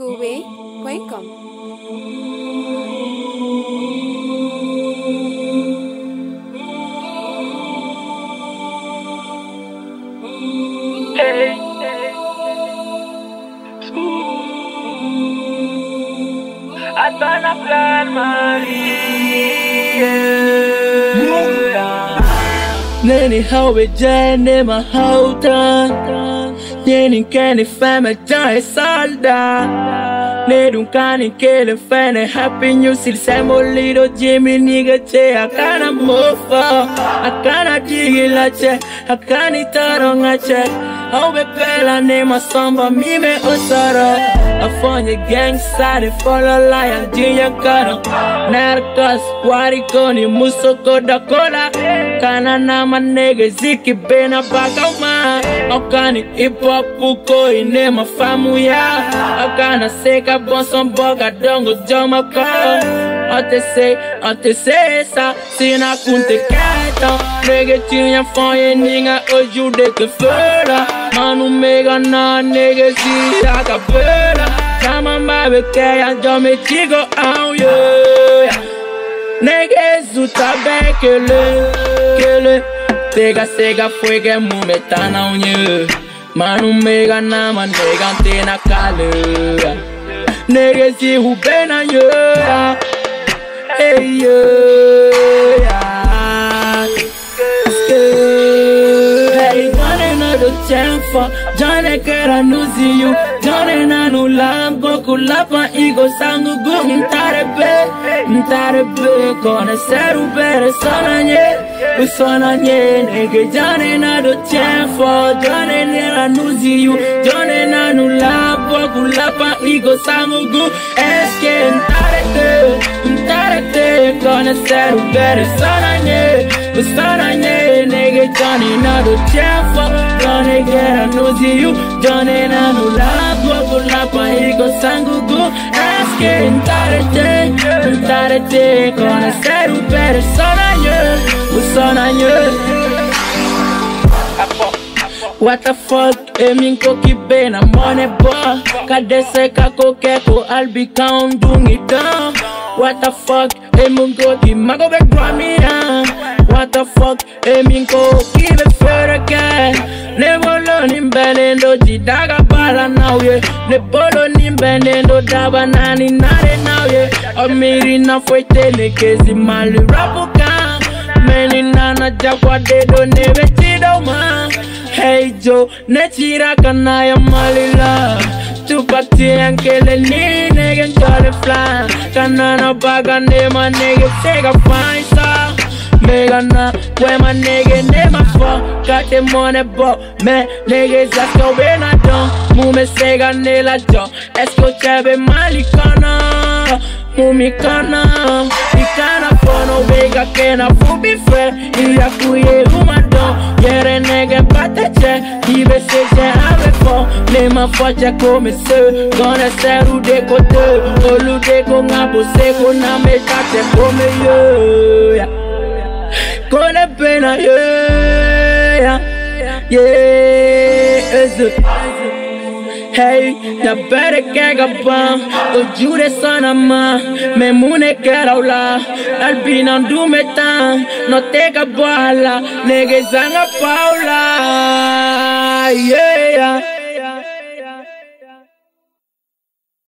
Cô bé, quán cổng. Van a hablar María. Nene, how we jane ma how keni feme jae salda. Nedun kani kele fene happy news il semo lido Jimmy nigga che akana mofa. Akana digi la che Akani taronga che Hawe pela ne masamba mime osara. Afanye gang side follow lion jinya kano Narcos warikoni muso koda koda Kana na manege ziki bena baka ma Okani hip hop ine mafamu ya. Okana seka bonson boga dongo joma ko se sa Sina kunte kato Nege chinya fonye ninga ojude ke fera Manu mega na nege si fera Kama mbabe kaya jome chigo au yeah. Niggas zuta bem kele kele Pega sega fuege mume tana unye Manu mega na ma nega antena kale Niggas si hubena ye Hey yeah Hey Johnny na do chamfa Johnny kera nuzi Johnny na nu lambo kulapa igo sangu gu. Mtare be, mtare be Kone seru bere sona nye Usona nye Nege Johnny na do chamfa Johnny na nuzi you Johnny na nu lambo kulapa igo sangu gu. Eske mtare te, mtare te Kone seru bere sona nye Usona nye Nege Johnny na do chamfa Johnny kera nuzi you. Johnny na nu lambo kulapa igo sangu gu Eske mtare te, mtare te Kone seru bere sona nye Usona nye What the fuck, emin ko kibe na money boy. Kadese kako keko albi count dung it down. What the fuck, emin ko ki mago be Grammy ah What the fuck, emin ko kibe fereke Ne nebolo nimbenendo jidagabara nauye. Nebolo nimbenendo dabanani nare nauye. Omirina foitele kezi malirabuka meninana jakwadedo nebecidoma heijo necirakanayo malila tupatie ankele ni negen kalefla kanana baga nema nege sega fainsa sa Mega na where my nigga name my fuck. Got them on the but man niggas just go when I don't Mume sega nela jo Esko chebe malikana Mumikana Ikana fono vega kena fubi fe Iya kuye umadon Yere nege pateche Ibe seje ave fo Nema foche kome se Gone seru de kote Olu de ko ngabo se ko na me tate kome yo yeah. Kone pena yeah Yeah Yeah. Hey, ya bere kega ban O jure sana ma Me mune kera ula Albina ndume tan No tega bala Nege zanga paula Yeah